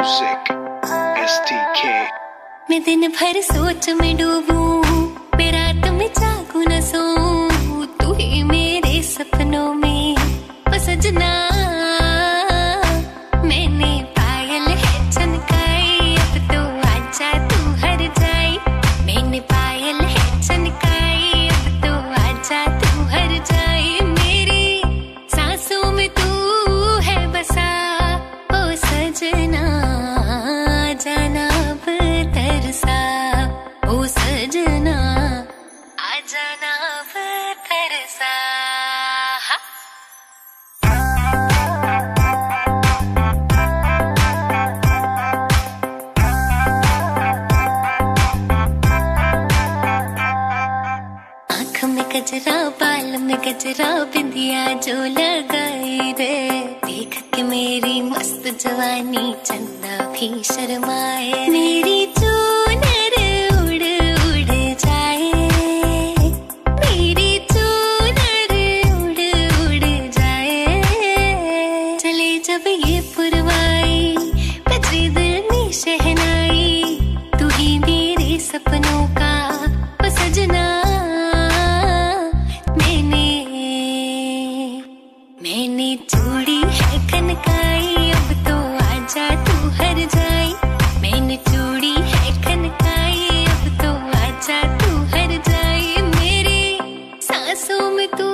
Music. के मैं दिन भर सोच में डूबू। मैं रात में जागू न सोऊं। आ जाना अब तरसा गजरा, बाल में गजरा, बिंदिया जो लगाई रे। देख के मेरी मस्त जवानी चंदा भी शर्माए मेरी जब ये पुरवाई बजरी दिल में शहनाई, तू ही मेरे सपनों का वो सजना। मैंने मैंने चूड़ी है कनकाई अब तो आजा तू हर जाई। मैंने चूड़ी है कनकाई अब तो आजा तू हर जाई। मेरी सांसों में तू